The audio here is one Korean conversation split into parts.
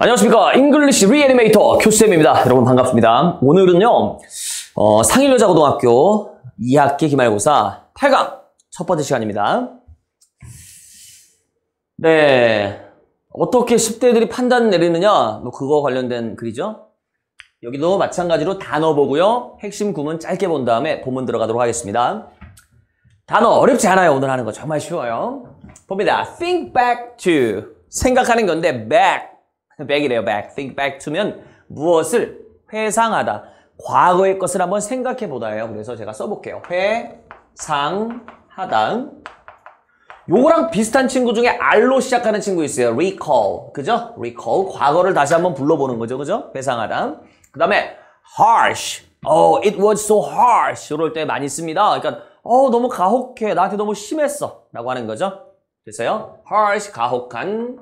안녕하십니까. English Reanimator 큐쌤입니다. 여러분 반갑습니다. 오늘은요, 어, 상일여자고등학교 2학기 기말고사 8강 첫 번째 시간입니다. 네. 어떻게 10대들이 판단 내리느냐, 뭐 그거 관련된 글이죠. 여기도 마찬가지로 단어 보고요. 핵심 구문 짧게 본 다음에 본문 들어가도록 하겠습니다. 단어 어렵지 않아요. 오늘 하는 거 정말 쉬워요. 봅니다. think back to 생각하는 건데 back back이래요. back think back to면 무엇을 회상하다 과거의 것을 한번 생각해 보다예요. 그래서 제가 써볼게요. 회상하다 요거랑 비슷한 친구 중에 R로 시작하는 친구 있어요. recall. 그죠? recall. 과거를 다시 한번 불러보는 거죠. 그죠? 회상하다. 그 다음에 harsh. Oh, it was so harsh. 이럴 때 많이 씁니다. 그러니까 어, 너무 가혹해. 나한테 너무 심했어. 라고 하는 거죠. 그래서요. harsh, 가혹한,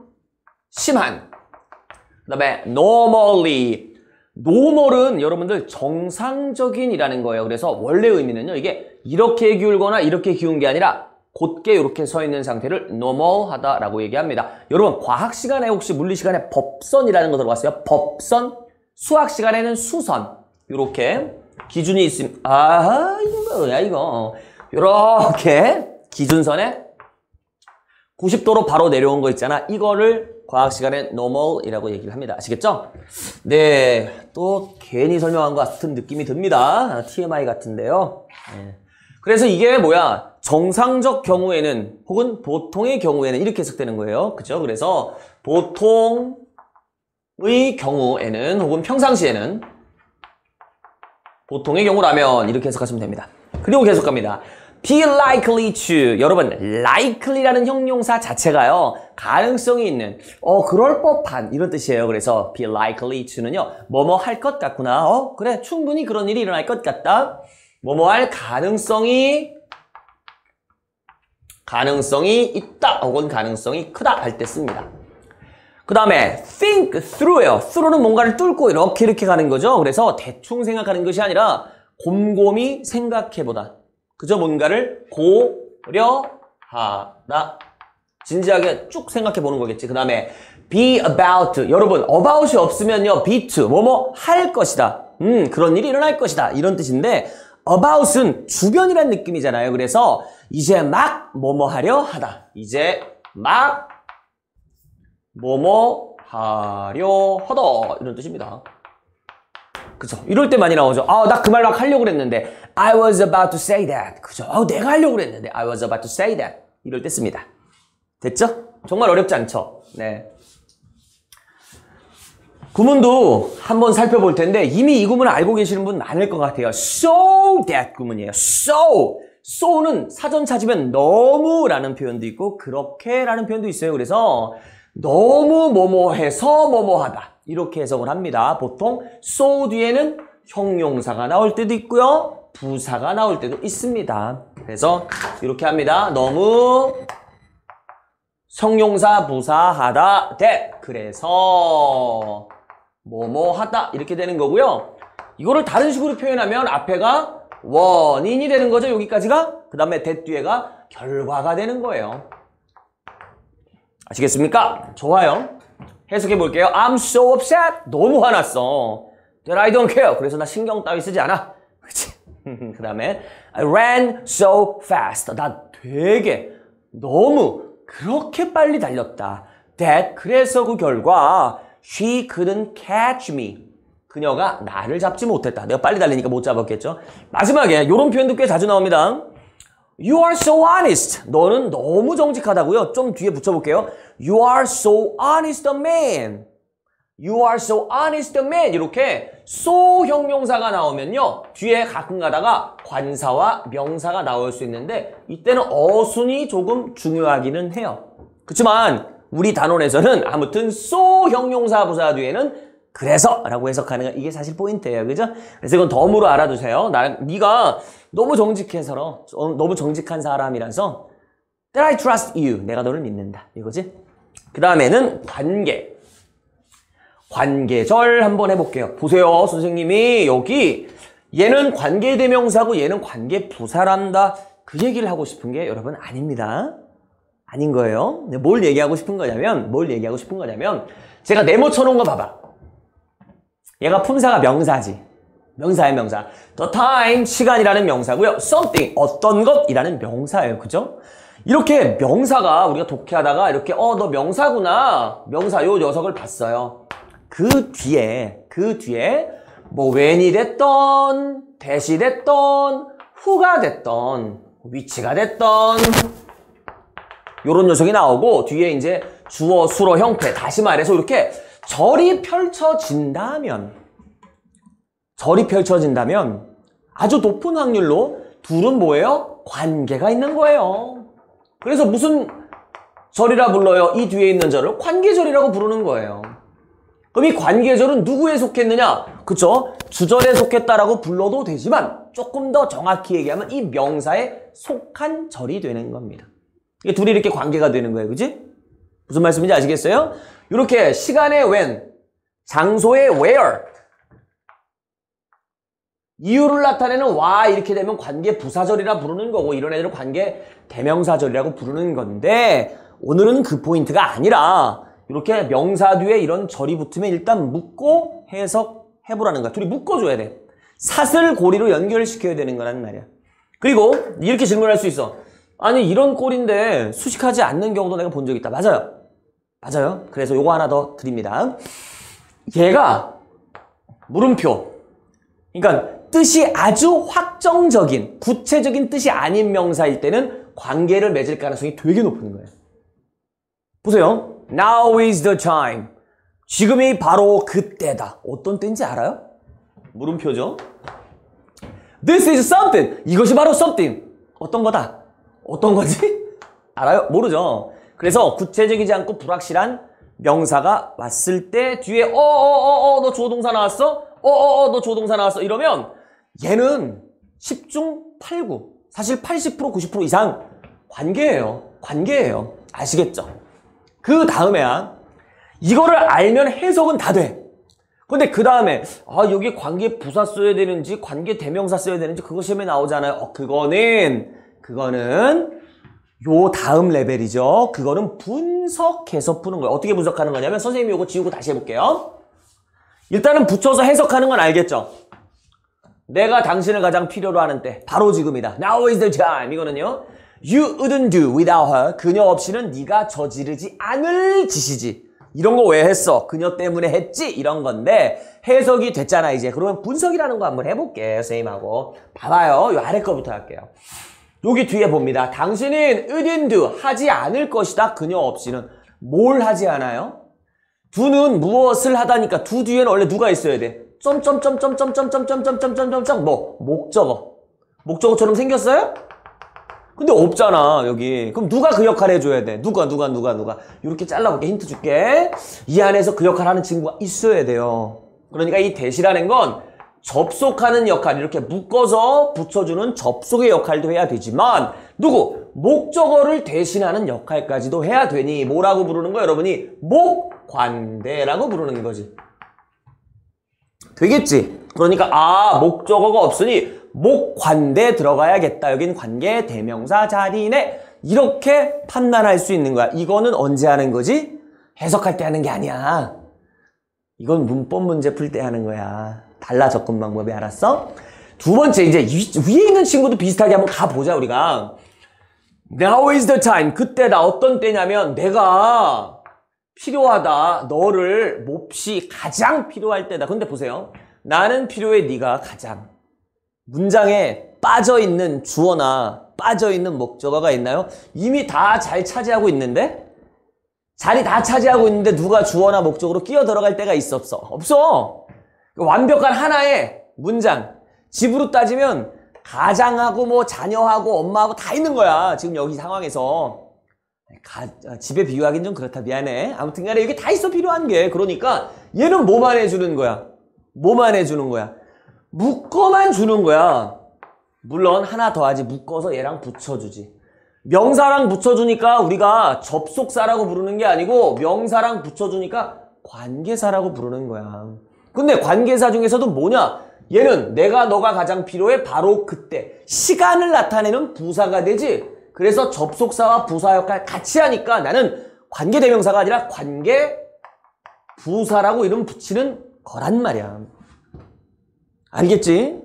심한. 그 다음에 normally. normal은 여러분들 정상적인이라는 거예요. 그래서 원래 의미는요. 이게 이렇게 기울거나 이렇게 기운 게 아니라 곧게 이렇게 서 있는 상태를 normal하다라고 얘기합니다. 여러분 과학 시간에 혹시 물리 시간에 법선이라는 거 들어봤어요? 법선? 수학 시간에는 수선. 이렇게 기준이 있습니다. 아, 이거 뭐야 이거. 이렇게 기준선에 90도로 바로 내려온 거 있잖아. 이거를 과학 시간에 normal이라고 얘기를 합니다. 아시겠죠? 네, 또 괜히 설명한 것 같은 느낌이 듭니다. TMI 같은데요. 네. 그래서 이게 뭐야? 정상적 경우에는 혹은 보통의 경우에는 이렇게 해석되는 거예요. 그죠? 그래서 보통의 경우에는 혹은 평상시에는 보통의 경우라면 이렇게 해석하시면 됩니다. 그리고 계속 갑니다. Be likely to 여러분 likely라는 형용사 자체가요 가능성이 있는 어 그럴 법한 이런 뜻이에요 그래서 be likely to는요 뭐뭐 할 것 같구나 어 그래 충분히 그런 일이 일어날 것 같다 뭐뭐 할 가능성이 가능성이 있다 혹은 가능성이 크다 할 때 씁니다 그 다음에 think through예요. through는 뭔가를 뚫고 이렇게 이렇게 가는 거죠. 그래서 대충 생각하는 것이 아니라 곰곰이 생각해보다. 그저 뭔가를 고려하다. 진지하게 쭉 생각해 보는 거겠지. 그 다음에 be about. 여러분 about이 없으면요. be to. 뭐뭐 할 것이다. 음 그런 일이 일어날 것이다. 이런 뜻인데 about은 주변이란 느낌이잖아요. 그래서 이제 막 뭐뭐 하려 하다. 이제 막 뭐뭐 하려 하다 이런 뜻입니다. 그죠? 이럴 때 많이 나오죠. 아, 나 그 말 막 하려고 그랬는데 I was about to say that. 그죠? 아, 내가 하려고 그랬는데 I was about to say that. 이럴 때 씁니다. 됐죠? 정말 어렵지 않죠? 네. 구문도 한번 살펴볼 텐데 이미 이 구문을 알고 계시는 분 많을 것 같아요. So that 구문이에요. So. so는 사전 찾으면 너무라는 표현도 있고 그렇게라는 표현도 있어요. 그래서 너무 뭐뭐해서 뭐뭐하다 이렇게 해석을 합니다. 보통 so 뒤에는 형용사가 나올 때도 있고요. 부사가 나올 때도 있습니다. 그래서 이렇게 합니다. 너무 성용사 부사하다 대 그래서 뭐뭐 하다 이렇게 되는 거고요. 이거를 다른 식으로 표현하면 앞에가 원인이 되는 거죠. 여기까지가 그 다음에 대 뒤에가 결과가 되는 거예요. 아시겠습니까? 좋아요. 해석해 볼게요. I'm so upset. 너무 화났어. That I don't care. 그래서 나 신경 따위 쓰지 않아. 그치? 그 다음에 I ran so fast. 나 되게 너무 그렇게 빨리 달렸다. That 그래서 그 결과 she couldn't catch me. 그녀가 나를 잡지 못했다. 내가 빨리 달리니까 못 잡았겠죠. 마지막에 이런 표현도 꽤 자주 나옵니다. You are so honest. 너는 너무 정직하다고요. 좀 뒤에 붙여볼게요. You are so honest man. You are so honest man. 이렇게 so 형용사가 나오면요. 뒤에 가끔 가다가 관사와 명사가 나올 수 있는데 이때는 어순이 조금 중요하기는 해요. 그렇지만 우리 단원에서는 아무튼 so 형용사 부사 뒤에는 그래서 라고 해석하는 거 이게 사실 포인트예요. 그죠? 그래서 이건 덤으로 알아두세요. 나, 네가 너무 정직해서 너무 정직한 사람이라서 That I trust you. 내가 너를 믿는다. 이거지? 그 다음에는 관계. 관계절 한번 해볼게요. 보세요. 선생님이 여기 얘는 관계대명사고 얘는 관계부사란다. 그 얘기를 하고 싶은 게 여러분 아닙니다. 아닌 거예요. 뭘 얘기하고 싶은 거냐면 뭘 얘기하고 싶은 거냐면 제가 네모 쳐놓은 거 봐봐. 얘가 품사가 명사지. 명사의 명사. The time, 시간이라는 명사고요. something, 어떤 것이라는 명사예요. 그죠? 이렇게 명사가 우리가 독해하다가 이렇게 어, 너 명사구나. 명사 요 녀석을 봤어요. 그 뒤에, 그 뒤에 뭐 when이 됐던, 대시 됐던, 후가 됐던, 위치가 됐던 요런 녀석이 나오고 뒤에 이제 주어, 수로, 형태 다시 말해서 이렇게 절이 펼쳐진다면 절이 펼쳐진다면 아주 높은 확률로 둘은 뭐예요? 관계가 있는 거예요. 그래서 무슨 절이라 불러요? 이 뒤에 있는 절을 관계절이라고 부르는 거예요. 그럼 이 관계절은 누구에 속했느냐? 그쵸? 주절에 속했다라고 불러도 되지만 조금 더 정확히 얘기하면 이 명사에 속한 절이 되는 겁니다. 이게 둘이 이렇게 관계가 되는 거예요. 그지? 무슨 말씀인지 아시겠어요? 이렇게 시간의 when, 장소의 where, 이유를 나타내는 why 이렇게 되면 관계 부사절이라 부르는 거고 이런 애들은 관계 대명사절이라고 부르는 건데 오늘은 그 포인트가 아니라 이렇게 명사 뒤에 이런 절이 붙으면 일단 묶고 해석해보라는 거야. 둘이 묶어줘야 돼. 사슬 고리로 연결시켜야 되는 거란 말이야. 그리고 이렇게 질문할 수 있어. 아니 이런 꼴인데 수식하지 않는 경우도 내가 본 적 있다. 맞아요. 맞아요. 그래서 요거 하나 더 드립니다. 얘가 물음표. 그러니까 뜻이 아주 확정적인 구체적인 뜻이 아닌 명사일 때는 관계를 맺을 가능성이 되게 높은 거예요. 보세요. Now is the time. 지금이 바로 그때다. 어떤 때인지 알아요? 물음표죠. This is something. 이것이 바로 something. 어떤 거다? 어떤 거지? 알아요? 모르죠. 그래서 구체적이지 않고 불확실한 명사가 왔을 때 뒤에 어어어어 너 조동사 나왔어? 어어어 너 조동사 나왔어? 이러면 얘는 10중 8구 사실 80% 90% 이상 관계예요. 관계예요. 아시겠죠? 그 다음에야 이거를 알면 해석은 다 돼. 근데 그 다음에 아 여기 관계 부사 써야 되는지 관계 대명사 써야 되는지 그거 시험에 나오잖아요. 어, 그거는 그거는 요 다음 레벨이죠. 그거는 분석해서 푸는 거예요. 어떻게 분석하는 거냐면 선생님이 이거 지우고 다시 해볼게요. 일단은 붙여서 해석하는 건 알겠죠? 내가 당신을 가장 필요로 하는 때 바로 지금이다. Now is the time. 이거는요. You wouldn't do without her. 그녀 없이는 네가 저지르지 않을 짓이지. 이런 거 왜 했어? 그녀 때문에 했지? 이런 건데 해석이 됐잖아 이제. 그러면 분석이라는 거 한번 해볼게 선생님하고. 봐봐요. 요 아래 거부터 할게요. 여기 뒤에 봅니다. 당신은 do 하지 않을 것이다. 그녀 없이는 뭘 하지 않아요? 두는 무엇을 하다니까 두 뒤에는 원래 누가 있어야 돼? 점점점점점점점점점점점점 뭐 목적어 목적어처럼 생겼어요? 근데 없잖아 여기 그럼 누가 그 역할 해줘야 돼 누가 누가 누가 누가 이렇게 잘라볼게 힌트 줄게 이 안에서 그 역할 하는 친구가 있어야 돼요 그러니까 이 대시라는 건 접속하는 역할 이렇게 묶어서 붙여주는 접속의 역할도 해야 되지만 누구 목적어를 대신하는 역할까지도 해야 되니 뭐라고 부르는 거 여러분이 목관대라고 부르는 거지 되겠지. 그러니까 아 목적어가 없으니 목관대 들어가야겠다. 여긴 관계 대명사 자리네. 이렇게 판단할 수 있는 거야. 이거는 언제 하는 거지? 해석할 때 하는 게 아니야. 이건 문법 문제 풀 때 하는 거야. 달라 접근 방법이 알았어? 두 번째 이제 위에 있는 친구도 비슷하게 한번 가보자 우리가. Now is the time. 그때다. 어떤 때냐면 내가 필요하다. 너를 몹시 가장 필요할 때다. 근데 보세요. 나는 필요해 네가 가장. 문장에 빠져있는 주어나 빠져있는 목적어가 있나요? 이미 다 잘 차지하고 있는데? 자리 다 차지하고 있는데 누가 주어나 목적으로 끼어 들어갈 때가 있어 없어? 없어. 완벽한 하나의 문장. 집으로 따지면 가장하고 뭐 자녀하고 엄마하고 다 있는 거야. 지금 여기 상황에서. 가, 아, 집에 비유하긴 좀 그렇다. 미안해. 아무튼 간에 여기 다 있어 필요한 게. 그러니까 얘는 뭐만 해주는 거야. 뭐만 해주는 거야. 묶어만 주는 거야. 물론 하나 더 하지. 묶어서 얘랑 붙여주지. 명사랑 붙여주니까 우리가 접속사라고 부르는 게 아니고 명사랑 붙여주니까 관계사라고 부르는 거야 근데 관계사 중에서도 뭐냐 얘는 내가 너가 가장 필요해 바로 그때 시간을 나타내는 부사가 되지 그래서 접속사와 부사 역할 같이 하니까 나는 관계대명사가 아니라 관계 부사라고 이름 붙이는 거란 말이야. 알겠지?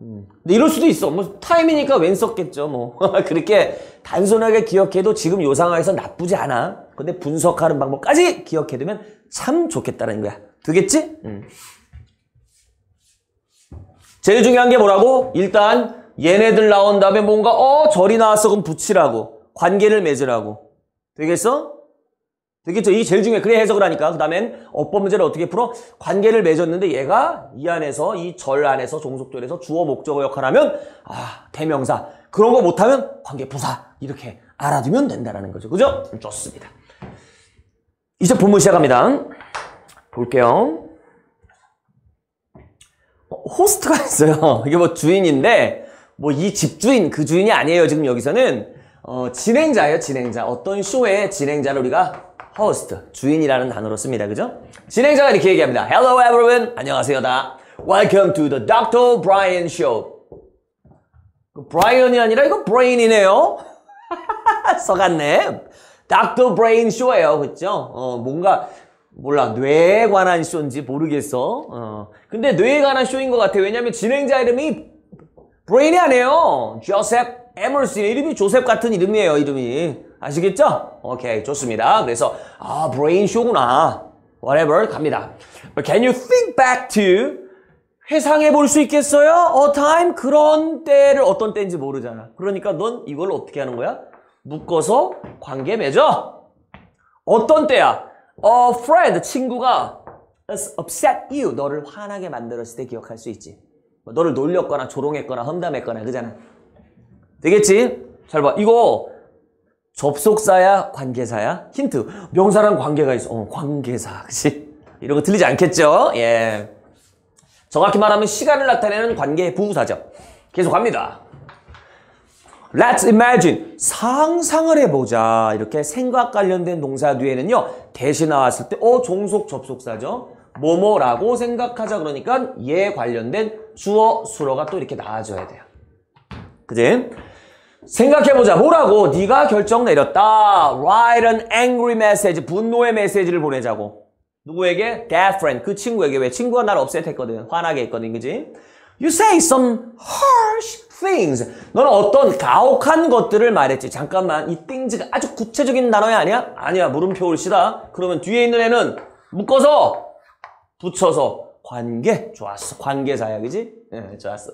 음. 근데 이럴 수도 있어. 뭐 타임이니까 웬 썼겠죠. 뭐 그렇게 단순하게 기억해도 지금 요 상황에서 나쁘지 않아. 근데 분석하는 방법까지 기억해두면 참 좋겠다는 거야. 되겠지? 음. 제일 중요한 게 뭐라고? 일단 얘네들 나온 다음에 뭔가 어 절이 나왔어 그럼 붙이라고 관계를 맺으라고 되겠어? 되겠죠? 이게 제일 중요해. 그래 해석을 하니까. 그 다음엔 어법 문제를 어떻게 풀어? 관계를 맺었는데 얘가 이 안에서 이 절 안에서 종속절에서 주어 목적어 역할을 하면 아 대명사 그런 거 못하면 관계 부사 이렇게 알아두면 된다는 거죠. 그죠? 좋습니다. 이제 본문 시작합니다. 볼게요. 어, 호스트가 있어요. 이게 뭐 주인인데 뭐 이 집주인 그 주인이 아니에요. 지금 여기서는 어, 진행자예요. 진행자. 어떤 쇼의 진행자를 우리가 host, 주인이라는 단어로 씁니다. 그죠? 진행자가 이렇게 얘기합니다. Hello everyone. 안녕하세요 다. Welcome to the Dr. Brian Show. 브라이언이 아니라 이거 브레인이네요. 써갔네. Dr. Brain Show예요. 그죠? 어, 뭔가 몰라 뇌에 관한 쇼인지 모르겠어. 어. 근데 뇌에 관한 쇼인 것 같아. 왜냐면 진행자 이름이 브레인이 아니에요. 조셉 에머슨 이름이 조셉 같은 이름이에요. 이름이 아시겠죠? 오케이 좋습니다. 그래서 아 브레인 쇼구나. whatever 갑니다. But can you think back to 회상해 볼 수 있겠어요? A time 그런 때를 어떤 때인지 모르잖아. 그러니까 넌 이걸 어떻게 하는 거야? 묶어서 관계 맺어. 어떤 때야? A friend 친구가 upset you 너를 화나게 만들었을 때 기억할 수 있지. 뭐 너를 놀렸거나 조롱했거나 험담했거나 그잖아. 되겠지? 잘 봐. 이거 접속사야 관계사야? 힌트. 명사랑 관계가 있어. 어, 관계사. 그치? 이런 거 들리지 않겠죠? 예. 정확히 말하면 시간을 나타내는 관계 부부사죠. 계속 갑니다. Let's imagine. 상상을 해보자. 이렇게 생각 관련된 동사 뒤에는요. 대신 나왔을 때, 어, 종속 접속사죠. 뭐뭐라고 생각하자 그러니까 얘 관련된 주어, 수어가 또 이렇게 나와줘야 돼요. 그지? 생각해보자. 뭐라고? 네가 결정 내렸다. Write an angry message. 분노의 메시지를 보내자고. 누구에게? That friend. 그 친구에게. 왜? 친구가 날 업셋했거든. 화나게 했거든. 그지? You say some harsh things. 너는 어떤 가혹한 것들을 말했지. 잠깐만. 이 things가 아주 구체적인 단어야 아니야? 아니야. 물음표 올시다. 그러면 뒤에 있는 애는 묶어서 붙여서 관계. 좋았어. 관계사야. 그지? 네, 좋았어.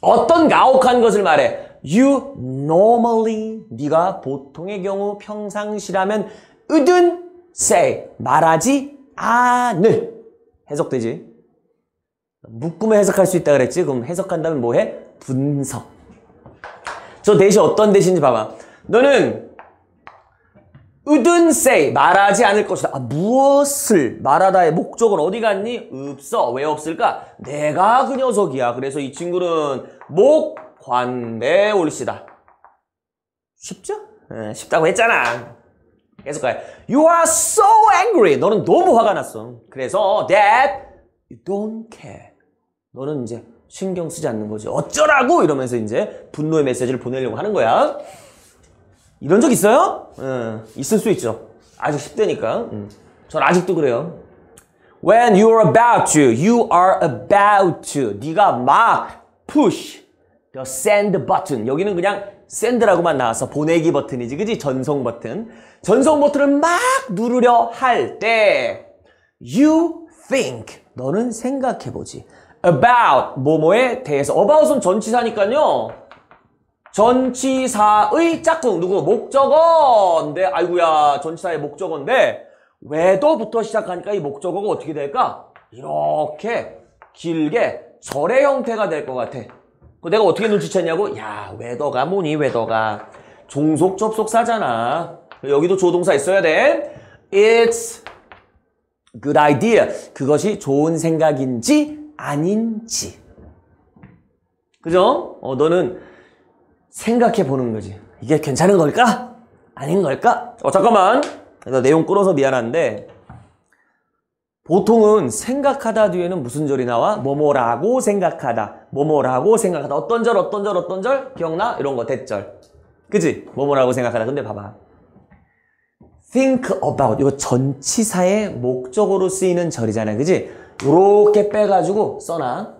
어떤 가혹한 것을 말해. You normally 네가 보통의 경우 평상시라면 으든 say 말하지 않을 해석되지. 묶으면 해석할 수 있다 그랬지. 그럼 해석한다면 뭐해? 분석. 저 대시 어떤 대신지 봐봐. 너는 으든 say 말하지 않을 것이다. 아, 무엇을 말하다의 목적은 어디 갔니? 없어. 왜 없을까? 내가 그 녀석이야. 그래서 이 친구는 목 관대 올시다. 쉽죠? 네, 쉽다고 했잖아. 계속 가요. You are so angry. 너는 너무 화가 났어. 그래서 that you don't care. 너는 이제 신경 쓰지 않는 거지. 어쩌라고 이러면서 이제 분노의 메시지를 보내려고 하는 거야. 이런 적 있어요? 네, 있을 수 있죠. 아직 10대니까. 음. 전 아직도 그래요. When you are about to, you are about to. 네가 막 push the send button. 여기는 그냥 send라고만 나와서 보내기 버튼이지, 그지? 전송 버튼. 전송 버튼을 막 누르려 할 때, you think. 너는 생각해보지. about, 뭐뭐에 대해서. about은 전치사니까요. 전치사의 짝꿍, 누구? 목적어인데, 아이구야 전치사의 목적어인데, 왜도부터 시작하니까 이 목적어가 어떻게 될까? 이렇게 길게 절의 형태가 될 것 같아. 내가 어떻게 눈치챘냐고? 야, whether가 뭐니, whether가. 종속 접속사잖아. 여기도 조동사 있어야 돼. It's good idea. 그것이 좋은 생각인지 아닌지. 그죠? 어, 너는 생각해 보는 거지. 이게 괜찮은 걸까? 아닌 걸까? 어, 잠깐만. 내용 끌어서 미안한데, 보통은 생각하다 뒤에는 무슨 절이 나와? 뭐뭐라고 생각하다. 뭐뭐라고 생각하다. 어떤 절, 어떤 절, 어떤 절? 기억나? 이런 거, 대절. 그지? 뭐뭐라고 생각하다. 근데 봐봐. Think about 이거 전치사의 목적으로 쓰이는 절이잖아요. 그지? 요렇게 빼가지고 써놔.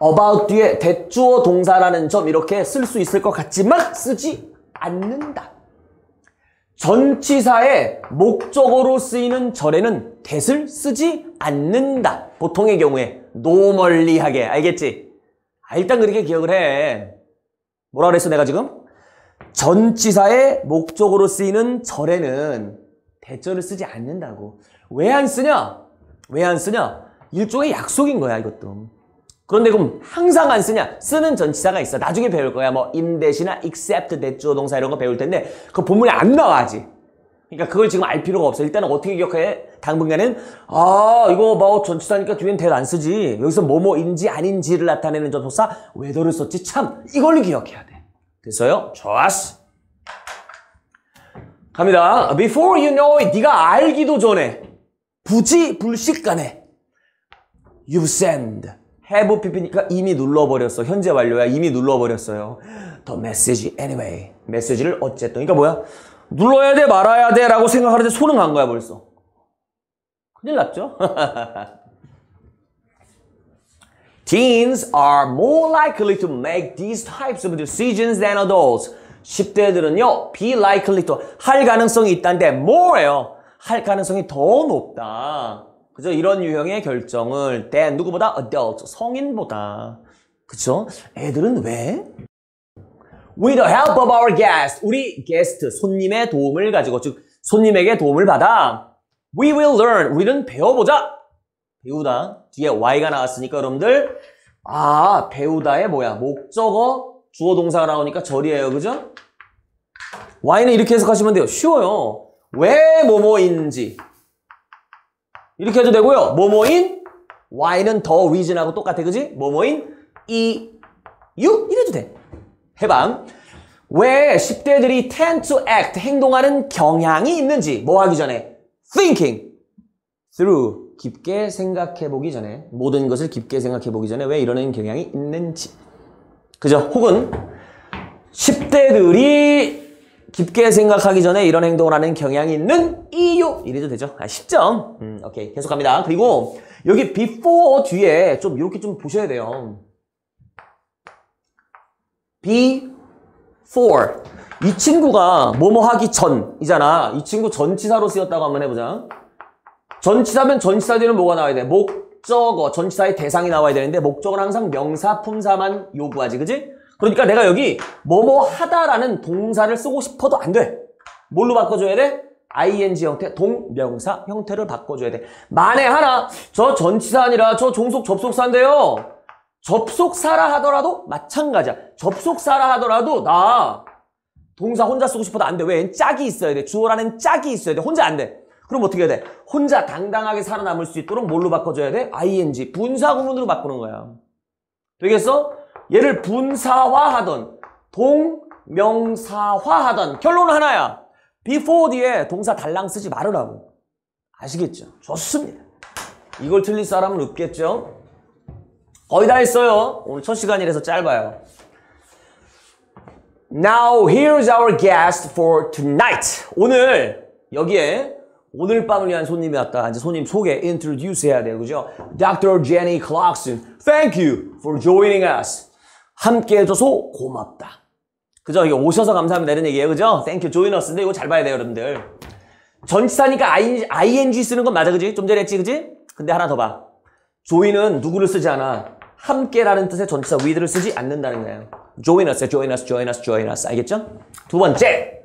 about 뒤에 대주어 동사라는 점 이렇게 쓸 수 있을 것 같지만 쓰지 않는다. 전치사의 목적어로 쓰이는 절에는 that을 쓰지 않는다. 보통의 경우에 normally하게 알겠지? 아, 일단 그렇게 기억을 해. 뭐라 그랬어 내가 지금? 전치사의 목적으로 쓰이는 절에는 that절을 쓰지 않는다고. 왜 안 쓰냐? 왜 안 쓰냐? 일종의 약속인 거야 이것도. 그런데 그럼 항상 안 쓰냐? 쓰는 전치사가 있어. 나중에 배울 거야. 뭐 인대시나 except 대주어 동사 이런 거 배울 텐데 그 본문에 안 나와지. 그러니까 그걸 지금 알 필요가 없어. 일단은 어떻게 기억해? 당분간은 아 이거 뭐 전치사니까 뒤엔 대안 쓰지. 여기서 뭐뭐인지 아닌지를 나타내는 접속사 whether를 썼지. 참 이걸로 기억해야 돼. 됐어요? 좋았어. 갑니다. Before you know it, 네가 알기도 전에 부지 불식간에 you send have pp니까 이미 눌러버렸어. 현재 완료야. 이미 눌러버렸어요. The message anyway. 메시지를 어쨌든. 그러니까 뭐야? 눌러야 돼 말아야 돼 라고 생각하는데 손은 간 거야 벌써. 큰일 났죠? Teens are more likely to make these types of decisions than adults. 10대들은요, be likely to 할 가능성이 있다는데 more예요. 할 가능성이 더 높다. 그죠? 이런 유형의 결정을 than 누구보다 adult 성인보다. 그죠? 애들은 왜? With the help of our guest, 우리 게스트 손님의 도움을 가지고 즉 손님에게 도움을 받아 we will learn 우리는 배워보자. 배우다 뒤에 y가 나왔으니까 여러분들 아 배우다의 뭐야 목적어 주어 동사가 나오니까 절이에요. 그죠? y는 이렇게 해석하시면 돼요. 쉬워요. 왜 뭐뭐인지. 이렇게 해도 되고요. 뭐뭐인? Y는 더 reason하고 똑같아. 그지? 뭐뭐인? 이 유? 이래도 돼. 해방. 왜 10대들이 tend to act 행동하는 경향이 있는지 뭐 하기 전에? Thinking. Through 깊게 생각해 보기 전에 모든 것을 깊게 생각해 보기 전에 왜 이러는 경향이 있는지. 그죠? 혹은 10대들이 깊게 생각하기 전에 이런 행동을 하는 경향이 있는 이유. 이래도 되죠? 아, 10점. 음, 오케이. 계속합니다. 그리고 여기 before 뒤에 좀 이렇게 좀 보셔야 돼요. before. 이 친구가 뭐뭐 하기 전이잖아. 이 친구 전치사로 쓰였다고 한번 해보자 전치사면 전치사 뒤에는 뭐가 나와야 돼? 목적어, 전치사의 대상이 나와야 되는데 목적어는 항상 명사, 품사만 요구하지, 그지? 그러니까 내가 여기 뭐뭐 하다라는 동사를 쓰고 싶어도 안 돼. 뭘로 바꿔줘야 돼? ing 형태, 동명사 형태를 바꿔줘야 돼. 만에 하나, 저 전치사 아니라 저 종속 접속사인데요. 접속사라 하더라도 마찬가지야. 접속사라 하더라도 나 동사 혼자 쓰고 싶어도 안 돼. 왜? 짝이 있어야 돼. 주어라는 짝이 있어야 돼. 혼자 안 돼. 그럼 어떻게 해야 돼? 혼자 당당하게 살아남을 수 있도록 뭘로 바꿔줘야 돼? ing, 분사구문으로 바꾸는 거야. 되겠어? 얘를 분사화하던 동명사화하던 결론은 하나야. before 뒤에 동사 달랑 쓰지 말으라고. 아시겠죠? 좋습니다. 이걸 틀릴 사람은 없겠죠? 거의 다 했어요. 오늘 첫 시간이라서 짧아요. Now here's our guest for tonight. 오늘 여기에 오늘 밤을 위한 손님이 왔다. 이제 손님 소개, introduce 해야 돼요. 그죠? Dr. Jenny Clarkson. Thank you for joining us. 함께 해줘서 고맙다. 그죠? 이게 오셔서 감사합니다. 이런 얘기예요. 그죠? Thank you, join us. 근데 이거 잘 봐야 돼요, 여러분들. 전치사니까 ing 쓰는 건 맞아, 그지? 좀 전에 했지, 그지? 근데 하나 더 봐. join은 누구를 쓰지 않아? 함께라는 뜻의 전치사 with를 쓰지 않는다는 거예요. join us, join us, join us, join us. 알겠죠? 두 번째.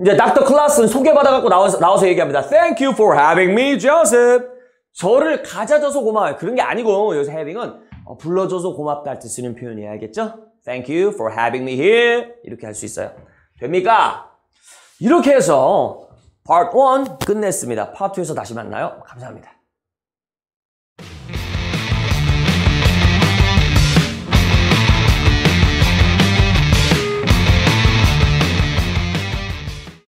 이제 닥터 클라스는 소개받아갖고 나와서, 나와서 얘기합니다. Thank you for having me, Joseph. 저를 가져줘서 고마워요. 그런 게 아니고 여기서 having은 어, 불러줘서 고맙다 할 때 쓰는 표현이에요. 알겠죠? Thank you for having me here. 이렇게 할 수 있어요. 됩니까? 이렇게 해서 Part 1 끝냈습니다. Part 2에서 다시 만나요. 감사합니다.